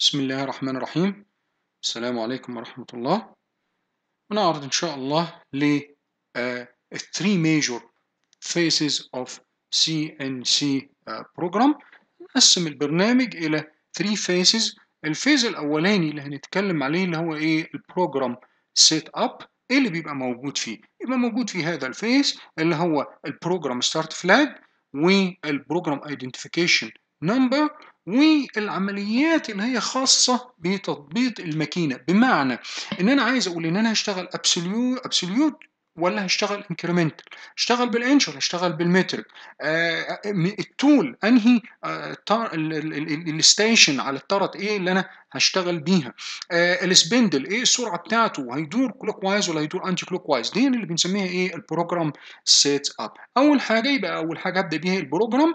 بسم الله الرحمن الرحيم. السلام عليكم ورحمة الله. ونعرض إن شاء الله ل uh, three major phases of CNC uh, program. نقسم البرنامج إلى three phases. ال phase الأولاني اللي هنتكلم عليه اللي هو إيه؟ ال program setup إيه اللي بيبقى موجود فيه؟ يبقى موجود في هذا ال phase اللي هو ال program start flag وال program identification number والعمليات اللي هي خاصة بتطبيق الماكينة. بمعنى إن أنا عايز أقول إن أنا هشتغل absolute ولا هشتغل incremental هشتغل بالانش ولا هشتغل بال metric آه ال tool أنهي آه ال station على ال turret إيه اللي أنا هشتغل بيها؟ آه ال spindle إيه السرعة بتاعته؟ هيدور clockwise ولا هيدور anti-clockwise دي اللي بنسميها إيه؟ ال program setup أول حاجة يبقى أول حاجة أبدأ بيها ال program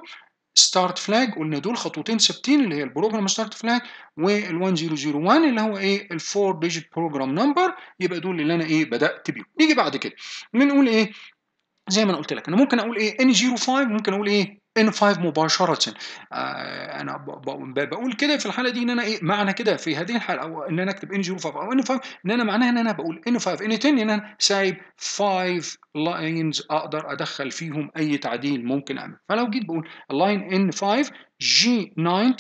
start flag قلنا دول خطوتين ثابتين اللي هي ال program start flag وال1001 اللي هو إيه؟ ال four digit program number يبقى دول اللي أنا إيه؟ بدأت بيهم. نيجي بعد كده. بنقول إيه؟ زي ما أنا قلت لك أنا ممكن أقول إيه؟ N 05 ممكن أقول إيه؟ N 5 مباشرة. آه أنا بقول كده في الحالة دي إن أنا إيه معنى كده في هذه الحالة أو إن أنا أكتب N 05 أو N 5 إن أنا معناها إن أنا بقول N 5 N 10 إن أنا سايب 5 lines أقدر أدخل فيهم أي تعديل ممكن أعمل. فلو جيت بقول ال line N 5 جي 90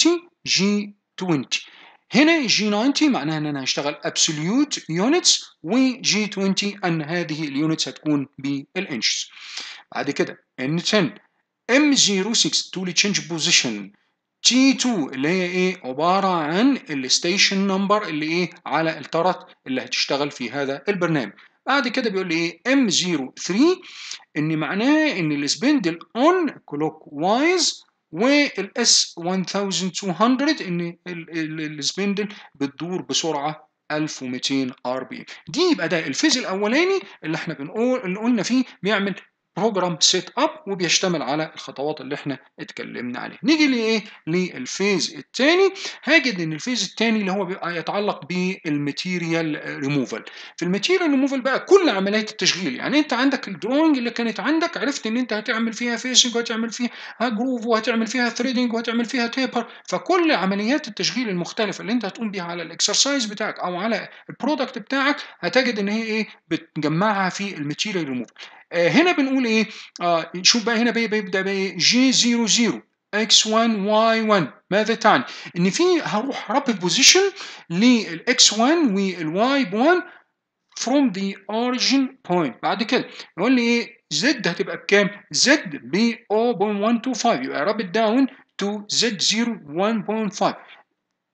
جي 20 هنا جي 90 معناها إن أنا هشتغل absolute units و G 20 أن هذه ال units هتكون بال inches بعد كده N 10 M06 tool change position T2 اللي هي إيه؟ عبارة عن ال station number اللي إيه؟ على ال turret اللي هتشتغل في هذا البرنامج. بعد كده بيقول لي إيه؟ M03 إن معناه إن ال spindle on clockwise وال S 1200 إن ال spindle بتدور بسرعة 1200 RPM يبقى ده ال phase الأولاني اللي إحنا بنقول اللي قلنا فيه بيعمل program setup وبيشتمل على الخطوات اللي إحنا اتكلمنا عليها. نيجي لإيه؟ لل phase الثاني هاجد إن ال phase الثاني اللي هو بيبقى يتعلق بالماتيريال ريموفال في الماتيريال ريموفال بقى كل عمليات التشغيل. يعني أنت عندك ال drawing اللي كانت عندك عرفت إن أنت هتعمل فيها facing وهتعمل فيها groove وهتعمل فيها threading وهتعمل فيها taper فكل عمليات التشغيل المختلفة اللي أنت هتقوم بيها على ال exercise بتاعك أو على ال product بتاعك هتجد إن هي إيه؟ بتجمعها في الماتيريال ريموفال هنا بنقول إيه؟ آه شوف بقى هنا بيبدأ بإيه؟ G 00 x1 y1 ماذا تعني؟ إن في هروح rapid position لل X 1 وال Y 1 from the origin point. بعد كده يقول لي إيه؟ Z هتبقى بكام؟ Z ب 0.125 يبقى rapid down to z0 1.5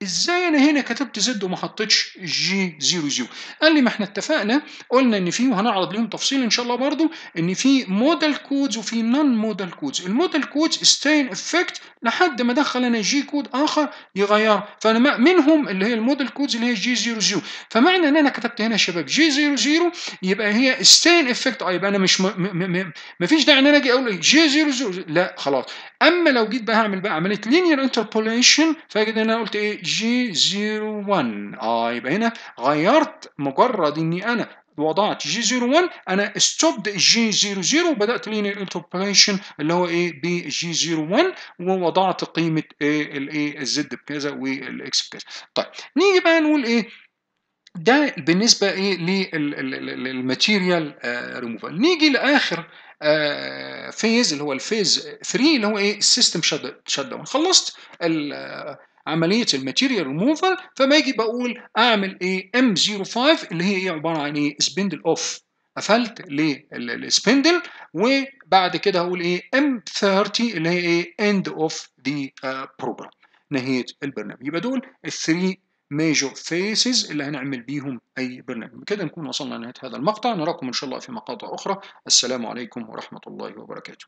إزاي أنا هنا كتبت Z وما حطيتش G 00 قال لي ما إحنا اتفقنا قلنا إن في وهنعرض ليهم تفصيل إن شاء الله برضو إن في modal codes وفي non-modal codes ال modal codes stay in effect لحد ما ادخل أنا G code آخر يغير. فأنا منهم اللي هي ال modal codes اللي هي G 00 فمعنى إن أنا كتبت هنا يا شباب G 00 يبقى هي stay in effect آه يبقى أنا مش ما فيش داعي إن أنا أجي أقول G 00 لا خلاص. أما لو جيت بقى هعمل بقى عملية linear interpolation فأجد إن أنا قلت إيه؟ G 01 آه يبقى هنا غيرت مجرد إني أنا وضعت G 01 أنا stopped G 00 وبدأت linear interpolation اللي هو إيه ب G 01 ووضعت قيمة إيه الايه ال Z بكذا وال X بكذا. طيب نيجي بقى نقول إيه ده بالنسبة إيه للماتيريال ريموفال نيجي لآخر آه phase اللي هو ال phase 3 اللي هو إيه ال system shutdown خلصت عملية الماتيريال ريموفال فما أجي بقول أعمل إيه M 05 اللي هي إيه؟ عبارة عن إيه؟ spindle off قفلت لل spindle وبعد كده هقول إيه؟ M 30 اللي هي إيه؟ end of the program نهاية البرنامج. يبقى دول ال three major phases اللي هنعمل بيهم أي برنامج. بكده نكون وصلنا لنهاية هذا المقطع. نراكم إن شاء الله في مقاطع أخرى. السلام عليكم ورحمة الله وبركاته.